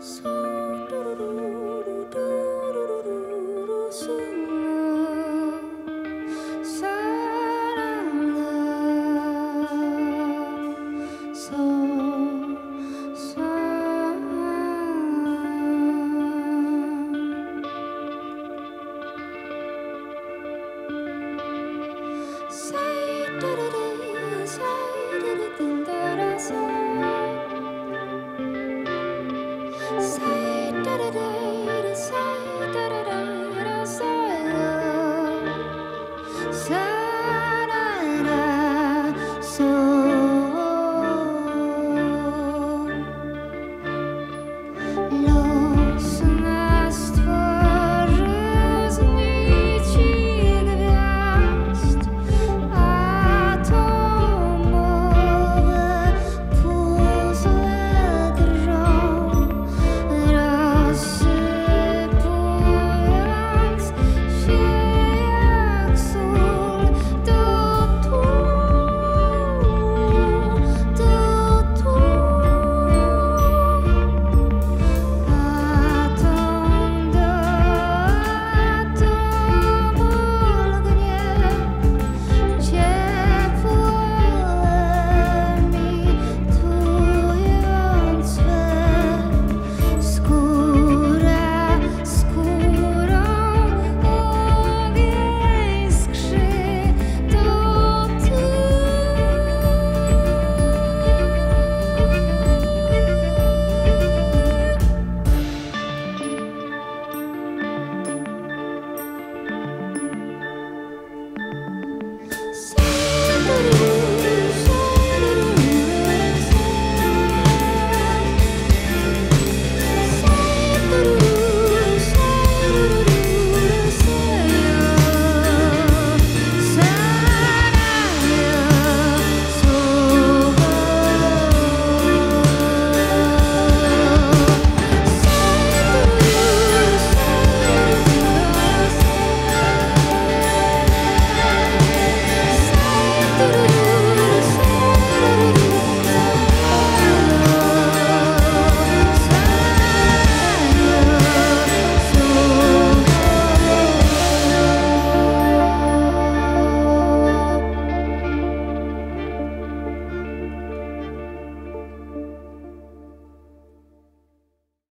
所。